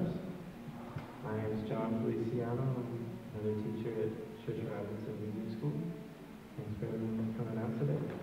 My name is John Feliciano. I'm another teacher at Church Robinson Union School. Thanks for everyone coming out today.